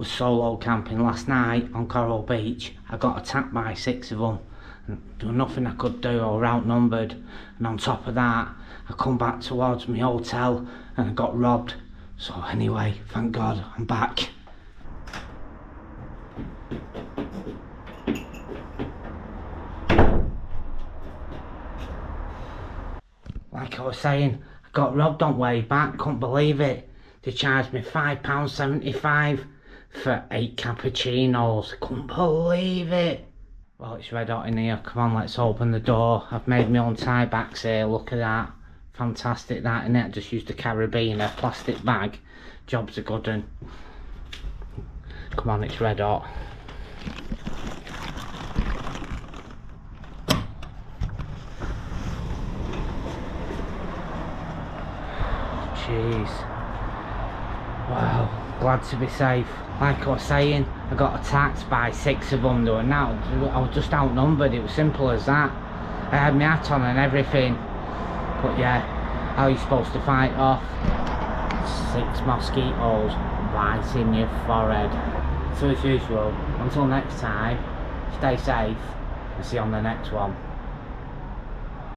was solo camping last night on Coral Beach. I got attacked by six of them. And there was nothing I could do, I were outnumbered. And on top of that, I come back towards my hotel and I got robbed. So anyway, thank God, I'm back. Like I was saying, I got robbed on way back, couldn't believe it. They charged me £5.75 for eight cappuccinos. Couldn't believe it. Well, it's red hot in here. Come on, let's open the door. I've made my own tie backs here. Look at that. Fantastic that, innit? I just used a carabiner, plastic bag. Job's a good one. Come on, it's red hot. Jeez. Wow, glad to be safe. Like I was saying, I got attacked by six of them though, and now I was just outnumbered. It was simple as that. I had my hat on and everything. But yeah, how are you supposed to fight off? Six mosquitoes right in your forehead. So as usual, until next time, stay safe and see you on the next one.